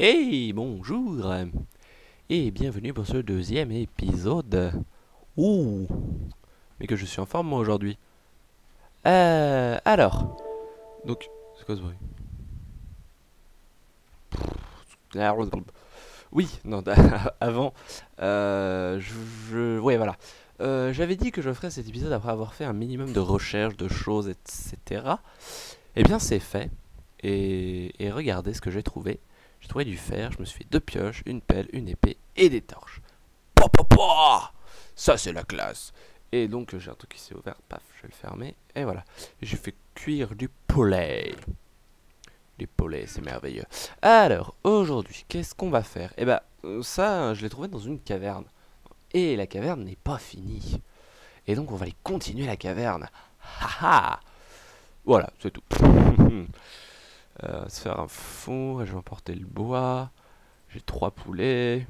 Hey, bonjour et bienvenue pour ce deuxième épisode. Ouh, mais que je suis en forme moi aujourd'hui. Euh, alors, donc, c'est quoi ce bruit? Oui, non, avant, euh, je, ouais, voilà. Euh, J'avais dit que je ferais cet épisode après avoir fait un minimum de recherche, de choses, etc. Eh bien, c'est fait. Et regardez ce que j'ai trouvé. J'ai trouvé du fer, je me suis fait deux pioches, une pelle, une épée et des torches. Pa, Ça c'est la classe. Et donc j'ai un truc qui s'est ouvert, paf, je vais le fermer. Et voilà. J'ai fait cuire du poulet. Du poulet, c'est merveilleux. Alors, aujourd'hui, qu'est-ce qu'on va faire? Eh ben, ça, je l'ai trouvé dans une caverne. Et la caverne n'est pas finie. Et donc on va aller continuer la caverne. Haha Voilà, c'est tout. Euh, se faire un four, je vais emporter le bois. J'ai trois poulets.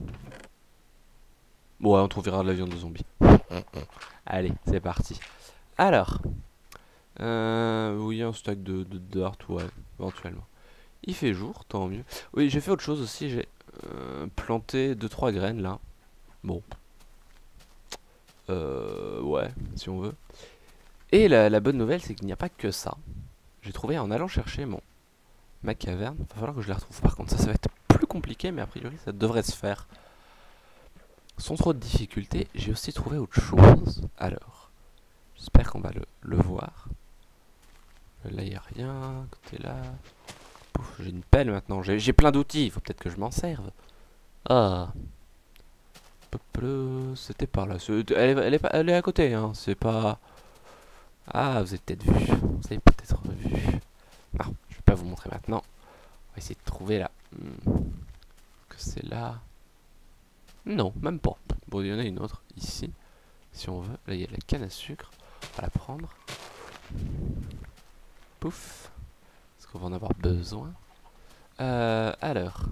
Bon, ouais, on trouvera de la viande de zombie. Allez, c'est parti. Alors, euh, oui, un stack de, de dirt, ouais, éventuellement. Il fait jour, tant mieux. Oui, j'ai fait autre chose aussi, j'ai euh, planté 2-3 graines là. Bon. Ouais, si on veut. Et la bonne nouvelle, c'est qu'il n'y a pas que ça. J'ai trouvé en allant chercher mon ma caverne. Va falloir que je la retrouve. Par contre, ça, ça va être plus compliqué, mais a priori, ça devrait se faire. Sans trop de difficultés, j'ai aussi trouvé autre chose. Alors, j'espère qu'on va le, voir. Là, il n'y a rien. Côté là. J'ai une pelle maintenant. J'ai plein d'outils. Il faut peut-être que je m'en serve. Ah. C'était par là. Elle est, elle, est, à côté. Hein. C'est pas... Ah, vous avez peut-être vu. Vous avez peut-être vu. Non vous montrer maintenant. On va essayer de trouver là. Hmm. Que c'est là. Non, même pas. Bon, il y en a une autre ici. Si on veut. Là, il y a la canne à sucre. On va la prendre. Pouf. Est-ce qu'on va en avoir besoin? Euh, Alors.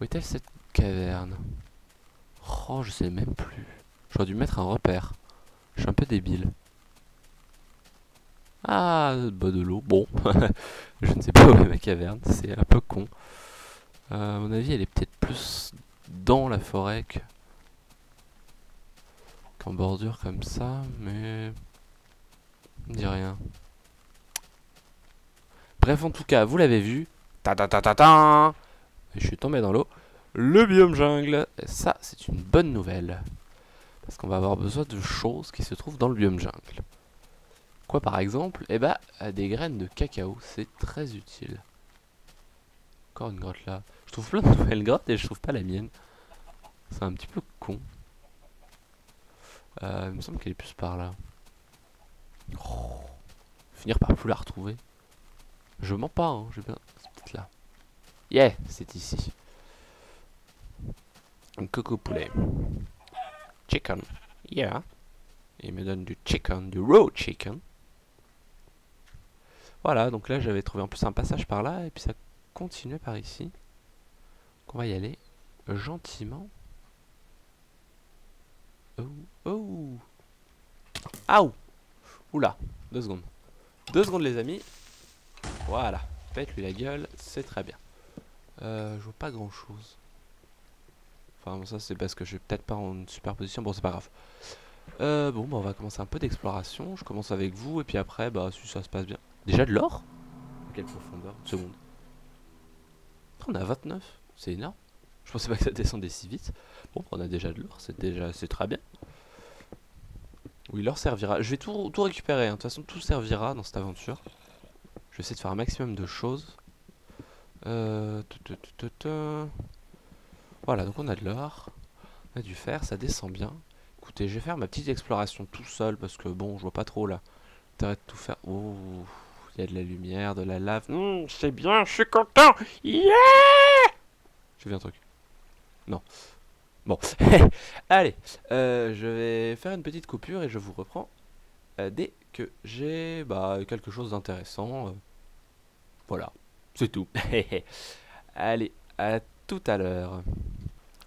Où est-elle cette caverne? Oh, je sais même plus. J'aurais dû mettre un repère. Je suis un peu débile. Ah, bas de l'eau. Bon, je ne sais pas où est ma caverne, c'est un peu con. Euh, à mon avis, elle est peut-être plus dans la forêt qu'en bordure comme ça, mais... On dit rien. Bref, en tout cas, vous l'avez vu. Ta ta ta ta ta Je suis tombé dans l'eau. Le biome jungle. ça, c'est une bonne nouvelle. Parce qu'on va avoir besoin de choses qui se trouvent dans le biome jungle. Quoi par exemple? Eh bah, des graines de cacao, c'est très utile. Encore une grotte là. Je trouve plein de nouvelles grottes et je trouve pas la mienne. C'est un petit peu con. Euh, il me semble qu'elle est plus par là. Oh, finir par plus la retrouver. Je mens pas, hein, j'ai bien... C'est peut-être là. Yeah, c'est ici. Un coco poulet. Chicken. Yeah. il me donne du chicken, du raw chicken. Voilà, donc là j'avais trouvé en plus un passage par là, et puis ça continuait par ici. Donc on va y aller gentiment. Oh, oh Aouh Oula, deux secondes. Deux secondes les amis. Voilà, pète-lui la gueule, c'est très bien. Euh, je vois pas grand chose. Enfin ça c'est parce que je suis peut-être pas en superposition, bon c'est pas grave. Euh, bon bah on va commencer un peu d'exploration, je commence avec vous et puis après bah si ça se passe bien. Déjà de l'or Quelle profondeur Une seconde. On a 29, c'est énorme. Je pensais pas que ça descendait si vite. Bon, on a déjà de l'or, c'est déjà c'est très bien. Oui, l'or servira. Je vais tout, tout récupérer, hein. de toute façon tout servira dans cette aventure. Je vais essayer de faire un maximum de choses. Euh, voilà, donc on a de l'or. On a du fer, ça descend bien. Écoutez, je vais faire ma petite exploration tout seul parce que bon, je vois pas trop là. Intérêt de tout faire. Oh. Il y a de la lumière, de la lave. Mmh, c'est bien, je suis content. Yeah J'ai vu un truc. Non. Bon. Allez, euh, je vais faire une petite coupure et je vous reprends euh, dès que j'ai bah, quelque chose d'intéressant. Euh. voilà, c'est tout. Allez, à tout à l'heure.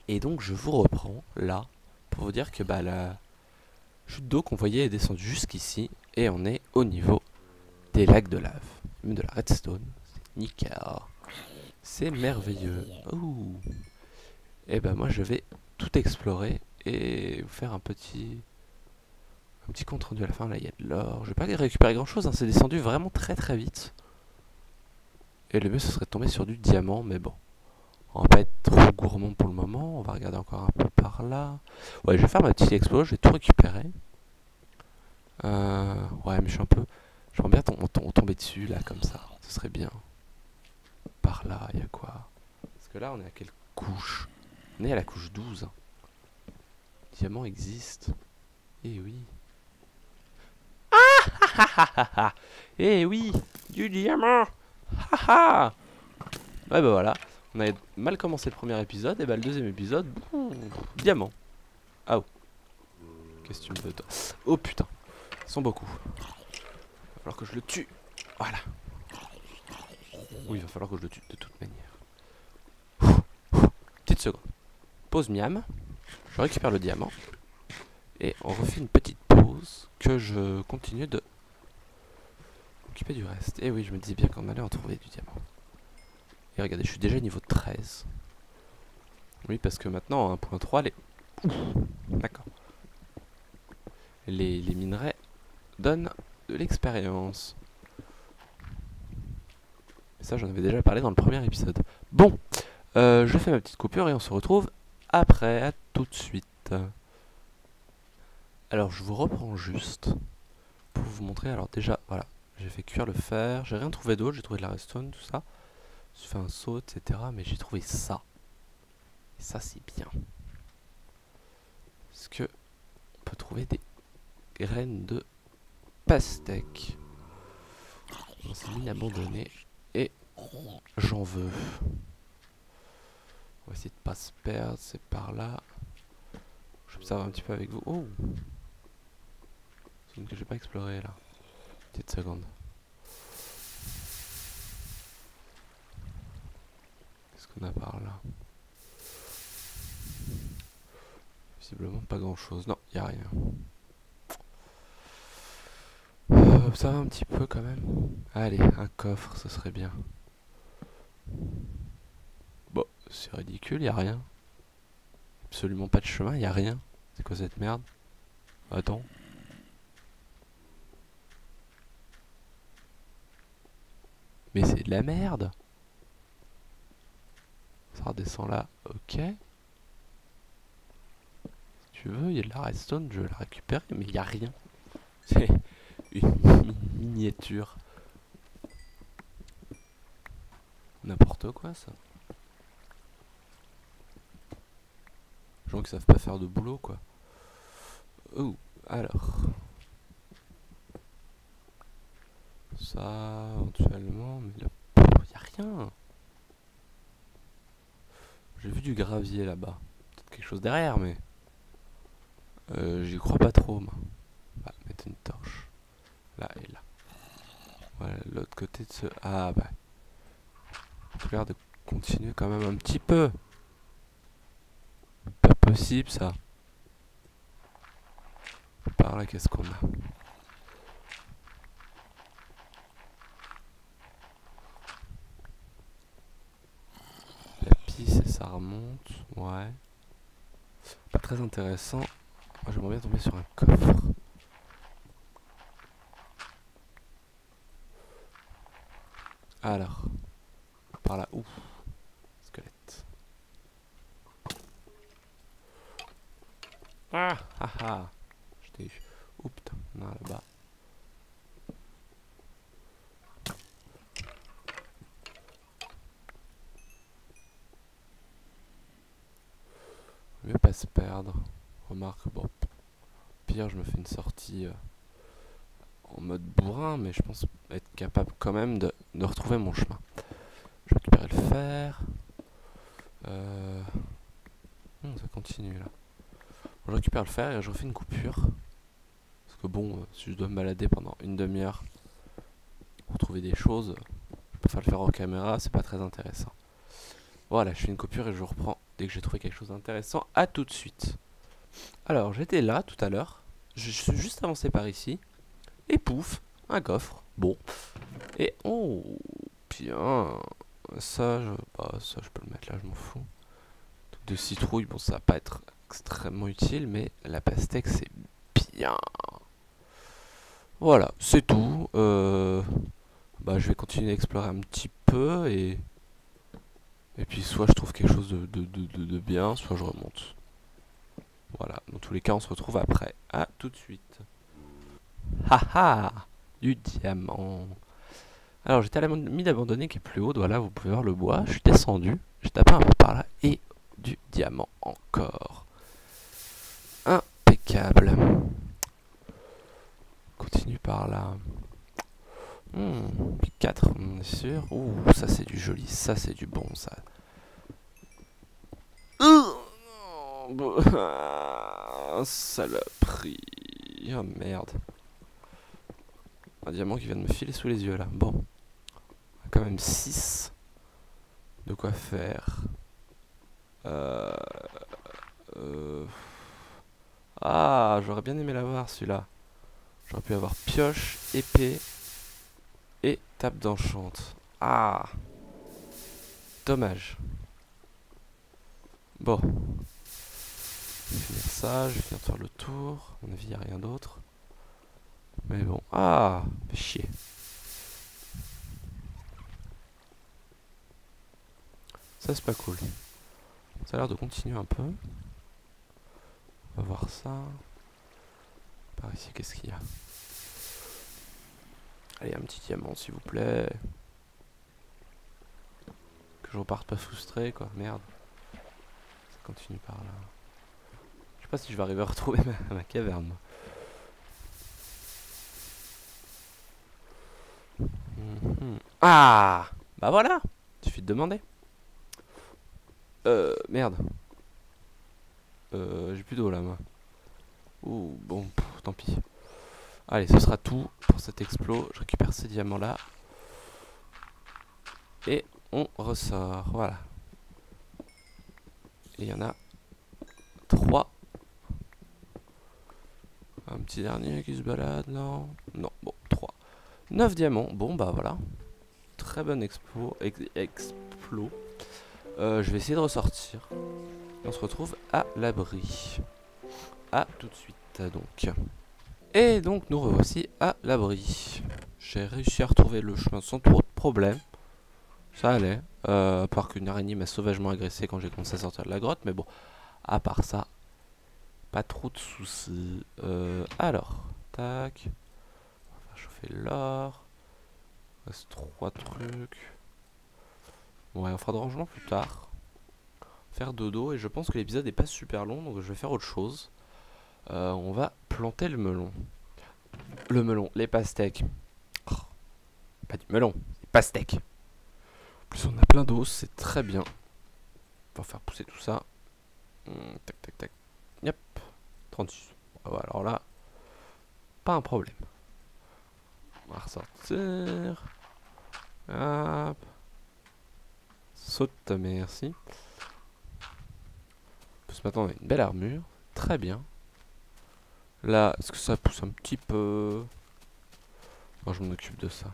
Et donc je vous reprends là pour vous dire que bah, la chute d'eau qu'on voyait est descendue jusqu'ici et on est au niveau des lacs de lave. Même de la redstone. C'est nickel. C'est merveilleux. Et ben moi je vais tout explorer et vous faire un petit un petit compte rendu à la fin. Là il y a de l'or. Je vais pas récupérer grand chose. Hein. C'est descendu vraiment très très vite. Et le mieux ce serait de tomber sur du diamant, mais bon. On va pas être trop gourmand pour le moment. On va regarder encore un peu par là. Ouais, je vais faire ma petite explosion. Je vais tout récupérer. Euh, ouais, mais je suis un peu... J'aimerais bien tomber dessus, là, comme ça. Ce serait bien. Par là, il y a quoi? Parce que là, on est à quelle couche? On est à la couche 12. Diamant existe. Eh oui. Ah Eh oui Du diamant Ha Ouais bah voilà. On avait mal commencé le premier épisode, et bah le deuxième épisode, diamant. Ah oh. Qu'est-ce que tu me veux toi? Oh putain. Sont beaucoup. Falloir que je le tue. Voilà. Oui, il va falloir que je le tue de toute manière. Petite seconde. Pause miam. Je récupère le diamant. Et on refait une petite pause que je continue de occuper du reste. Et oui, je me disais bien qu'on allait en trouver du diamant. Et regardez, je suis déjà niveau 13. Oui, parce que maintenant, 1.3, les... D'accord. Les minerais donnent de l'expérience. Ça, j'en avais déjà parlé dans le premier épisode. Bon, euh, je fais ma petite coupure et on se retrouve après. À tout de suite. Alors, je vous reprends juste pour vous montrer. Alors déjà, voilà, j'ai fait cuire le fer. J'ai rien trouvé d'autre. J'ai trouvé de la redstone, tout ça. J'ai fait un saut, etc. Mais j'ai trouvé ça. Et ça, c'est bien. Parce que on peut trouver des graines de pastèque. On s'est mis abandonné. Et j'en veux. On va essayer de pas se perdre. C'est par là. J'observe un petit peu avec vous. Oh C'est une que j'ai pas exploré là. Petite seconde. qu'on a par là? Visiblement pas grand chose. Non, il a rien. Va un petit peu quand même. Allez, un coffre, ce serait bien. Bon, c'est ridicule, il a rien. Absolument pas de chemin, il a rien. C'est quoi cette merde? Attends. Mais c'est de la merde ça redescend là, ok. Si tu veux, il y a de la redstone, je vais la récupérer, mais il a rien. Miniature. N'importe quoi ça. Gens qui savent pas faire de boulot quoi. Oh, alors. Ça, éventuellement, mais là, il n'y a rien. J'ai vu du gravier là-bas. Peut-être quelque chose derrière, mais... Euh, J'y crois pas trop, moi. Bah, mettre une torche. Là et là. Voilà, l'autre côté de ce... Ah, bah... J'ai l'air de continuer quand même un petit peu. Pas possible, ça. Par là, qu'est-ce qu'on a? Ça remonte, ouais. Pas très intéressant. Moi j'aimerais bien tomber sur un coffre. Alors, par là, ouf, squelette. Ah, ah, ah, je t'ai eu. Ouh putain, non là-bas. Pas se perdre. Remarque, bon, pire, je me fais une sortie euh, en mode bourrin, mais je pense être capable quand même de, retrouver mon chemin. Je récupère le fer. Euh... Hmm, ça continue là. je récupère le fer et je refais une coupure. Parce que bon, euh, si je dois me balader pendant une demi-heure pour trouver des choses, je faire le faire en caméra, c'est pas très intéressant. Voilà, je fais une coupure et je reprends dès que j'ai trouvé quelque chose d'intéressant. À tout de suite. Alors, j'étais là tout à l'heure. Je suis juste avancé par ici. Et pouf, un coffre. Bon. Et oh, bien. Ça, je, bah, ça, je peux le mettre là, je m'en fous. De citrouille, bon, ça va pas être extrêmement utile, mais la pastèque, c'est bien. Voilà, c'est tout. Euh, bah, je vais continuer d'explorer un petit peu et... Et puis soit je trouve quelque chose de, de, bien, soit je remonte. Voilà, dans tous les cas on se retrouve après. À tout de suite. Haha Du diamant. Alors j'étais à la mine abandonnée qui est plus haute, voilà, vous pouvez voir le bois. Je suis descendu, j'ai tapé un peu par là et du diamant encore. Impeccable. Continue par là. Hmm, 4, on est sûr. Ouh, ça c'est du joli, ça c'est du bon, ça. Saloperie. Oh merde. Un diamant qui vient de me filer sous les yeux là. Bon. Quand même 6. De quoi faire. Euh... Euh... Ah, j'aurais bien aimé l'avoir celui-là. J'aurais pu avoir pioche, épée et table d'enchante. Ah Dommage. Bon. Je vais finir ça, je vais finir de faire le tour. À mon avis, il n'y a rien d'autre. Mais bon. Ah chier. Ça, c'est pas cool. Ça a l'air de continuer un peu. On va voir ça. Par ici, qu'est-ce qu'il y a? Allez, un petit diamant, s'il vous plaît. Que je reparte pas frustré, quoi. Merde. Ça continue par là. Je sais pas si je vais arriver à retrouver ma, caverne. Ah Bah voilà Suffit de demander. Euh, merde. Euh, j'ai plus d'eau là, moi. Ouh, bon, tant pis. Allez, ce sera tout pour cet explo. Je récupère ces diamants-là. Et on ressort. Voilà. Et il y en a trois. Un petit dernier qui se balade, non Non, bon, trois. Neuf diamants. Bon, bah voilà. Très bon expo. explo. Euh, je vais essayer de ressortir. Et on se retrouve à l'abri. À tout de suite, donc. Et donc nous revoici à l'abri. J'ai réussi à retrouver le chemin sans trop de problème. Ça allait. Euh, à part qu'une araignée m'a sauvagement agressé quand j'ai commencé à sortir de la grotte. Mais bon, à part ça, pas trop de soucis. Euh, alors, tac. On va chauffer l'or. Reste trois trucs. Ouais, on fera de rangement plus tard. Faire dodo. Et je pense que l'épisode n'est pas super long. Donc je vais faire autre chose. Euh, on va planter le melon. Le melon, les pastèques. Oh, pas du melon, les pastèques. En plus, on a plein d'eau, c'est très bien. On va faire pousser tout ça. Hmm, tac, tac, tac. Yep. 36. alors là, pas un problème. On va ressortir. Hop. Saute, merci. Ce matin, on a une belle armure. Très bien. Là, est-ce que ça pousse un petit peu? Moi, je m'en occupe de ça.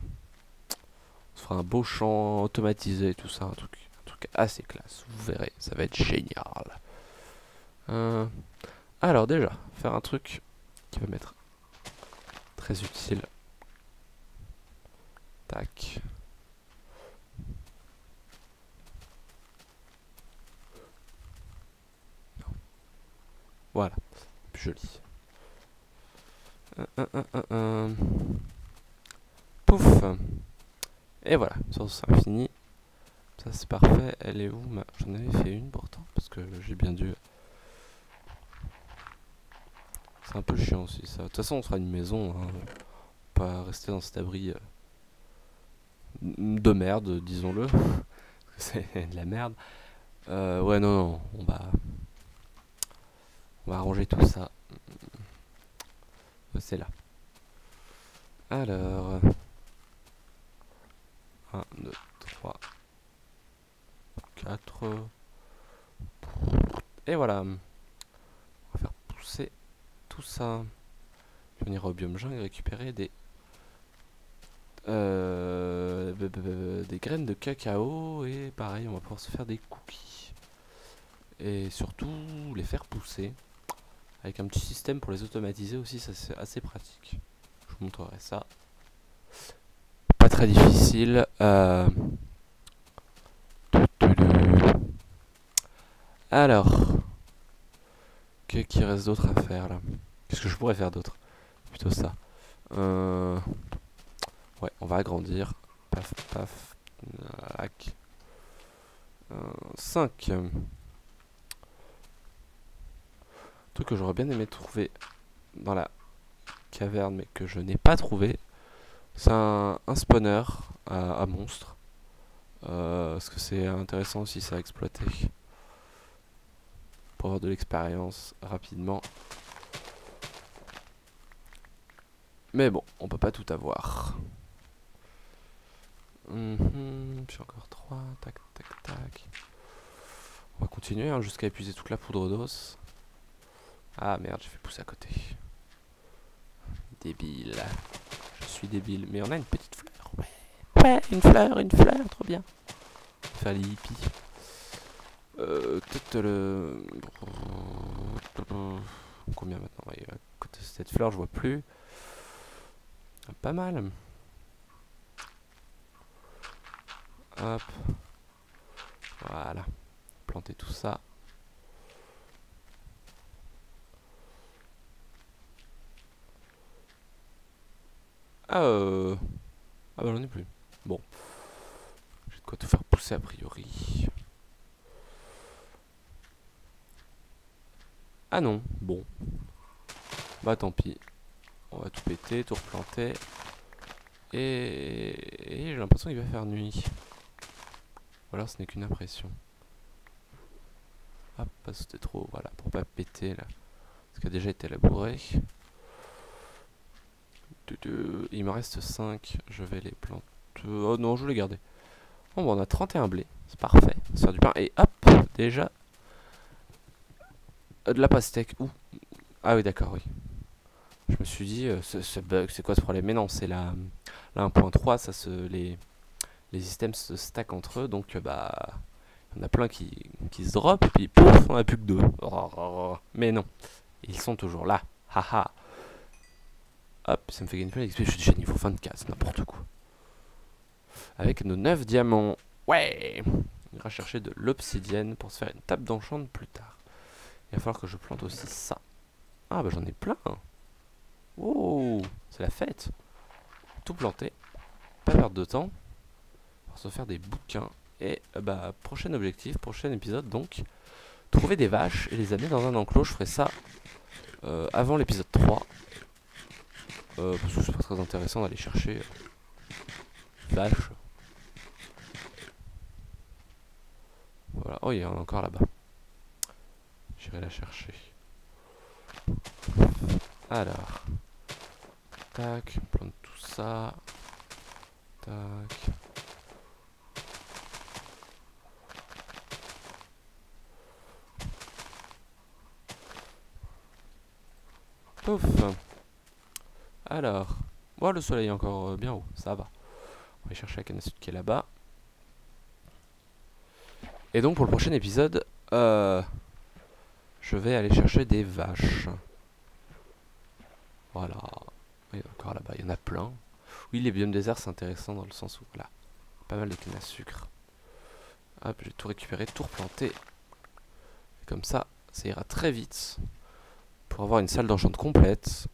On se fera un beau champ automatisé, tout ça, un truc, un truc assez classe. Vous verrez, ça va être génial. Euh, alors déjà, faire un truc qui va m'être très utile. Tac. Voilà, plus joli. Pouf Et voilà, ça c'est fini. Ça c'est parfait. Elle est où J'en avais fait une pourtant, parce que j'ai bien dû... C'est un peu chiant aussi ça. De toute façon on fera une maison, hein. pas rester dans cet abri euh, de merde, disons-le. c'est de la merde. Euh, ouais non non, on va... On va arranger tout ça c'est là. Alors... 1, 2, 3, 4... Et voilà. On va faire pousser tout ça. Venir au biome jungle et récupérer des... Euh, des graines de cacao et pareil, on va pouvoir se faire des cookies. Et surtout les faire pousser. Avec un petit système pour les automatiser aussi, ça c'est assez pratique. Je vous montrerai ça. Pas très difficile. Euh, Alors, qu'est-ce qu'il reste d'autre à faire là? Qu'est-ce que je pourrais faire d'autre? Plutôt ça. Euh, ouais, on va agrandir. Paf, paf. 5. truc que j'aurais bien aimé trouver dans la caverne, mais que je n'ai pas trouvé, c'est un, spawner à, monstre. Euh, parce que c'est intéressant aussi ça à exploiter. Pour avoir de l'expérience rapidement. Mais bon, on peut pas tout avoir. Mhm, puis encore 3, tac, tac, tac. On va continuer hein, jusqu'à épuiser toute la poudre d'os. Ah merde, j'ai fait pousser à côté. Débile. Je suis débile. Mais on a une petite fleur. Ouais, ouais une fleur, une fleur, trop bien. Faire les hippies. Euh, peut-être le... Combien maintenant? Ouais, côté cette fleur, je vois plus. Pas mal. Hop. Voilà. Planter tout ça. Ah, euh... ah bah j'en ai plus. Bon. J'ai de quoi te faire pousser a priori. Ah non, bon. Bah tant pis. On va tout péter, tout replanter. Et, j'ai l'impression qu'il va faire nuit. Ou alors ce n'est qu'une impression. Hop, c'était trop, voilà, pour pas péter là. Parce qu'il a déjà été labouré. Il me reste 5, je vais les planter. Oh non, je vais les garder. Bon, bon on a 31 blés, c'est parfait. Faire du pain. Et hop, déjà. Euh, de la pastèque. Ouh. Ah oui, d'accord, oui. Je me suis dit, euh, ce, bug, c'est quoi ce problème? Mais non, c'est la, la 1.3, ça se, les, les systèmes se stackent entre eux, donc euh, bah, en a plein qui, qui se drop, et puis pouf, on a plus que deux. Mais non, ils sont toujours là. Haha. Hop, ça me fait gagner plein d'XP, je suis déjà niveau 24, n'importe quoi. Avec nos 9 diamants. Ouais On ira chercher de l'obsidienne pour se faire une table d'enchant plus tard. Il va falloir que je plante aussi ça. Ah bah j'en ai plein Oh C'est la fête Tout planter. Pas perdre de temps. Se faire des bouquins. Et euh, bah prochain objectif, prochain épisode donc. Trouver des vaches et les amener dans un enclos. Je ferai ça euh, avant l'épisode 3. Euh, parce que c'est pas très intéressant d'aller chercher vaches. Voilà. Oh, il y en a encore là-bas. J'irai la chercher. Alors. Tac, plante tout ça. Tac. Alors, oh, le soleil est encore euh, bien haut, ça va. On va chercher la canne à sucre qui est là-bas. Et donc pour le prochain épisode, euh, je vais aller chercher des vaches. Voilà. A encore là-bas, il y en a plein. Oui, les biomes déserts, c'est intéressant dans le sens où, voilà, pas mal de canne à sucre. Hop, j'ai tout récupéré, tout replanté. comme ça, ça ira très vite pour avoir une salle d'enchant complète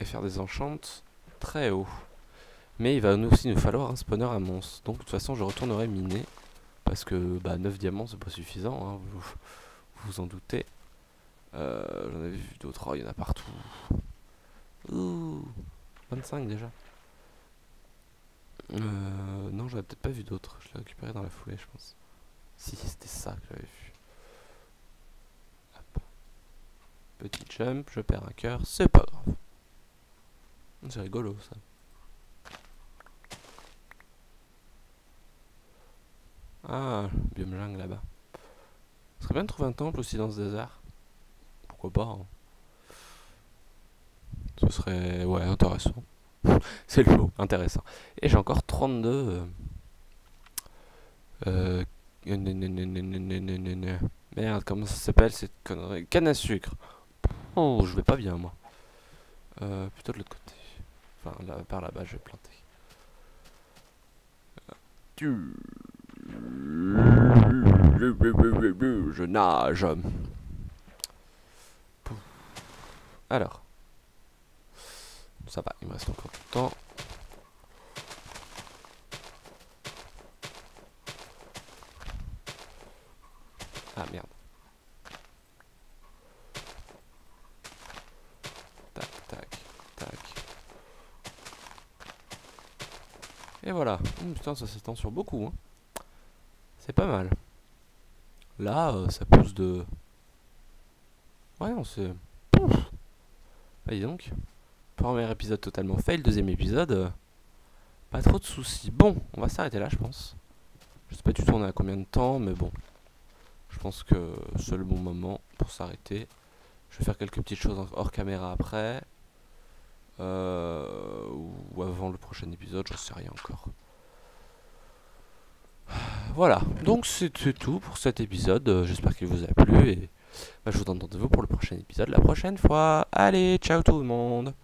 et faire des enchantes très haut. Mais il va aussi nous falloir un spawner à monstre. Donc de toute façon je retournerai miner. Parce que bah, 9 diamants c'est pas suffisant, hein, vous, vous en doutez. Euh, J'en avais vu d'autres, oh, il y en a partout. Ouh, 25 déjà. Euh, non, j'avais peut-être pas vu d'autres. Je l'ai récupéré dans la foulée, je pense. Si, c'était ça que j'avais vu. Petit jump, je perds un cœur, c'est pas grave. C'est rigolo ça. Ah, biome là-bas. Ce serait bien de trouver un temple aussi dans ce désert. Pourquoi pas hein. Ce serait, ouais, intéressant. C'est le mot, intéressant. Et j'ai encore 32... Euh... Euh... Merde, comment ça s'appelle cette Canne à sucre. Oh, je vais pas bien, moi. Euh, plutôt de l'autre côté. Enfin, par là-bas, je vais planter. Je nage. Alors. Ça va, il me reste encore du temps. Ah merde. Tac, tac, tac. Et voilà. Hum, putain, ça s'étend sur beaucoup. Hein. C'est pas mal. Là, euh, ça pousse de... Ouais, on se... Allez donc. Premier épisode totalement fail, deuxième épisode... Euh, pas trop de soucis. Bon, on va s'arrêter là, je pense. Je sais pas du tout on a combien de temps, mais bon. Je pense que c'est le bon moment pour s'arrêter. Je vais faire quelques petites choses hors caméra après. Euh, ou avant le prochain épisode, je sais rien encore. Voilà, donc c'est tout pour cet épisode. Euh, j'espère qu'il vous a plu et bah, je vous donne rendez-vous pour le prochain épisode la prochaine fois. Allez, ciao tout le monde